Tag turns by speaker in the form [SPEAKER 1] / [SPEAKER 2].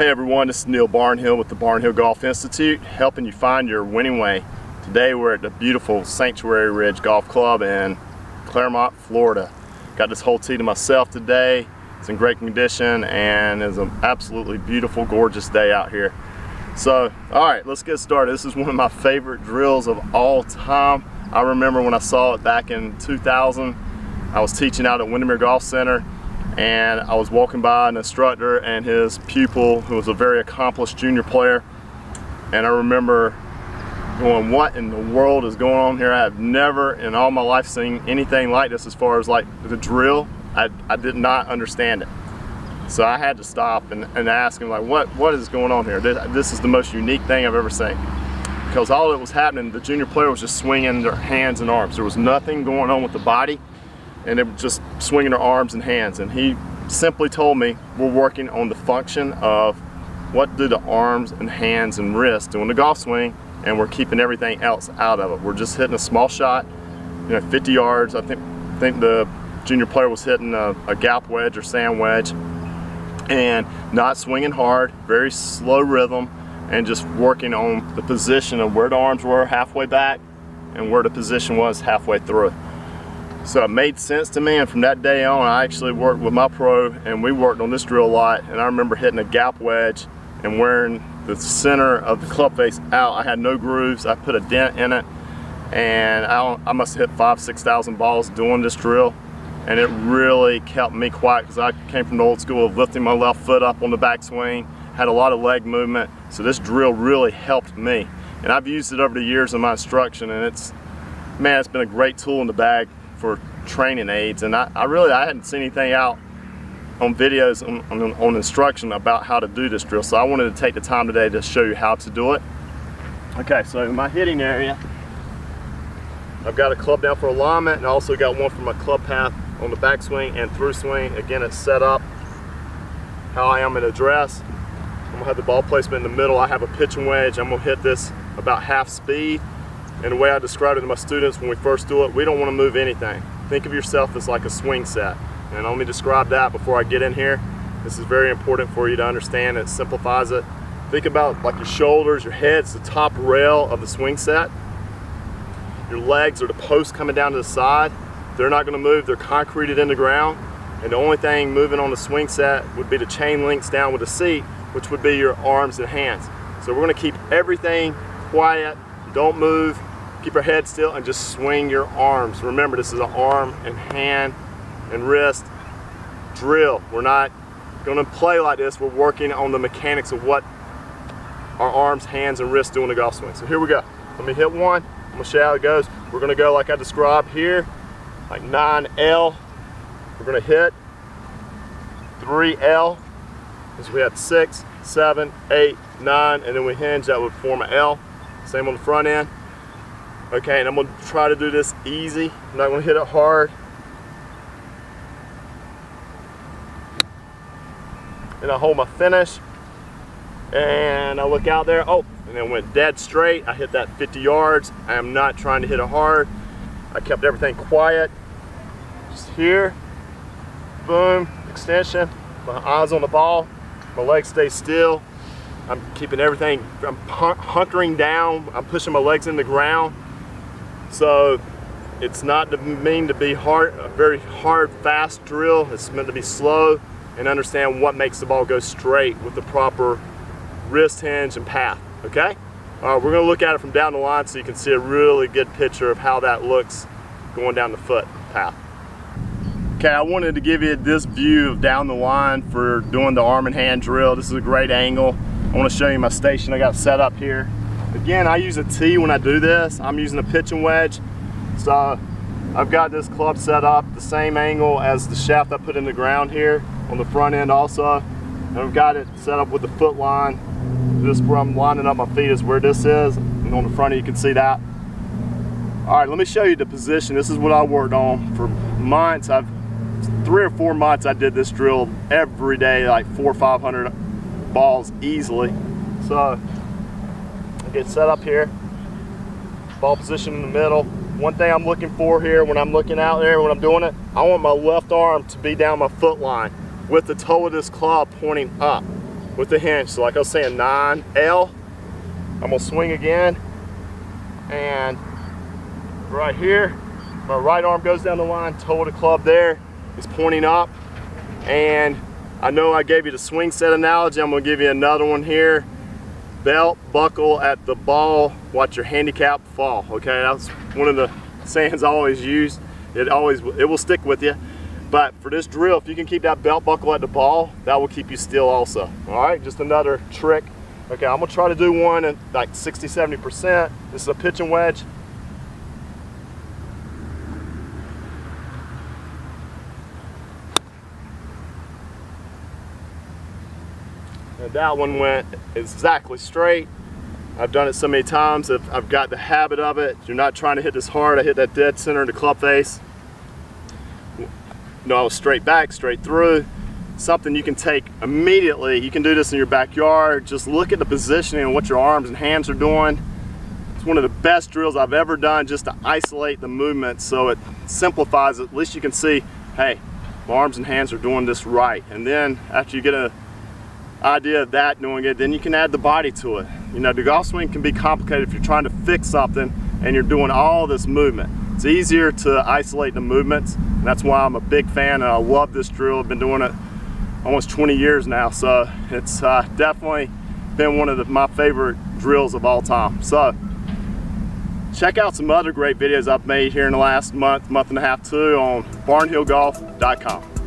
[SPEAKER 1] Hey everyone, this is Neil Barnhill with the Barnhill Golf Institute, helping you find your winning way. Today we're at the beautiful Sanctuary Ridge Golf Club in Clermont, Florida. Got this whole tee to myself today. It's in great condition and it's an absolutely beautiful, gorgeous day out here. So, alright, let's get started. This is one of my favorite drills of all time. I remember when I saw it back in 2000. I was teaching out at Windermere Golf Center and I was walking by an instructor and his pupil who was a very accomplished junior player. And I remember going what in the world is going on here? I have never in all my life seen anything like this as far as like the drill. I, I did not understand it. So I had to stop and, and ask him like what what is going on here? This, this is the most unique thing I've ever seen. Because all that was happening the junior player was just swinging their hands and arms. There was nothing going on with the body and they were just swinging their arms and hands. And he simply told me, we're working on the function of what do the arms and hands and wrists do in the golf swing, and we're keeping everything else out of it. We're just hitting a small shot, you know, 50 yards. I think, think the junior player was hitting a, a gap wedge or sand wedge, and not swinging hard, very slow rhythm, and just working on the position of where the arms were halfway back and where the position was halfway through. So it made sense to me and from that day on I actually worked with my pro and we worked on this drill a lot and I remember hitting a gap wedge and wearing the center of the club face out. I had no grooves, I put a dent in it and I, I must have hit five, 6,000 balls doing this drill and it really kept me quiet because I came from the old school of lifting my left foot up on the backswing, had a lot of leg movement, so this drill really helped me. And I've used it over the years in my instruction and it's, man, it's been a great tool in the bag for training aids and I, I really I hadn't seen anything out on videos on, on, on, instruction about how to do this drill so I wanted to take the time today to show you how to do it. Okay so in my hitting area I've got a club down for alignment and I also got one for my club path on the backswing and through swing. Again it's set up how I am in address I'm gonna have the ball placement in the middle. I have a pitching wedge. I'm gonna hit this about half speed and the way I describe it to my students when we first do it, we don't want to move anything. Think of yourself as like a swing set. And let me describe that before I get in here. This is very important for you to understand. It simplifies it. Think about like your shoulders, your head's the top rail of the swing set. Your legs are the posts coming down to the side. They're not going to move. They're concreted in the ground. And the only thing moving on the swing set would be the chain links down with the seat, which would be your arms and hands. So we're going to keep everything quiet. Don't move. Keep your head still and just swing your arms. Remember, this is an arm and hand and wrist drill. We're not gonna play like this. We're working on the mechanics of what our arms, hands, and wrists do in the golf swing. So here we go. Let me hit one. I'm gonna show how it goes. We're gonna go like I described here, like 9L. We're gonna hit 3L. Because we have six, seven, eight, nine, and then we hinge, that would form an L. Same on the front end. Okay, and I'm gonna try to do this easy. I'm not gonna hit it hard. And I hold my finish. And I look out there, oh, and then went dead straight. I hit that 50 yards. I am not trying to hit it hard. I kept everything quiet. Just here, boom, extension. My eyes on the ball. My legs stay still. I'm keeping everything, I'm hunkering down. I'm pushing my legs in the ground. So it's not to mean to be hard, a very hard, fast drill. It's meant to be slow and understand what makes the ball go straight with the proper wrist hinge and path, okay? All right, we're gonna look at it from down the line so you can see a really good picture of how that looks going down the foot path. Okay, I wanted to give you this view of down the line for doing the arm and hand drill. This is a great angle. I wanna show you my station I got set up here. Again, I use a tee when I do this. I'm using a pitching wedge. So I've got this club set up the same angle as the shaft I put in the ground here on the front end also. And I've got it set up with the foot line. This where I'm lining up my feet is where this is. And on the front you can see that. All right, let me show you the position. This is what I worked on for months. I've three or four months I did this drill every day, like four or 500 balls easily. So get set up here. Ball position in the middle. One thing I'm looking for here when I'm looking out there, when I'm doing it, I want my left arm to be down my foot line with the toe of this club pointing up. with the hinge. So like I was saying, 9L. I'm gonna swing again. And right here, my right arm goes down the line, toe of the club there is pointing up. And I know I gave you the swing set analogy. I'm gonna give you another one here. Belt buckle at the ball, watch your handicap fall. Okay, that's one of the sayings I always use. It always, it will stick with you. But for this drill, if you can keep that belt buckle at the ball, that will keep you still also. All right, just another trick. Okay, I'm gonna try to do one at like 60, 70%. This is a pitching wedge. And that one went exactly straight. I've done it so many times, I've, I've got the habit of it. You're not trying to hit this hard. I hit that dead center in the club face. No, I was straight back, straight through. Something you can take immediately. You can do this in your backyard. Just look at the positioning and what your arms and hands are doing. It's one of the best drills I've ever done just to isolate the movement so it simplifies it. At least you can see, hey, my arms and hands are doing this right. And then after you get an idea of that doing it, then you can add the body to it. You know, the golf swing can be complicated if you're trying to fix something and you're doing all this movement. It's easier to isolate the movements. And that's why I'm a big fan and I love this drill. I've been doing it almost 20 years now. So it's uh, definitely been one of the, my favorite drills of all time. So check out some other great videos I've made here in the last month, month and a half too on barnhillgolf.com.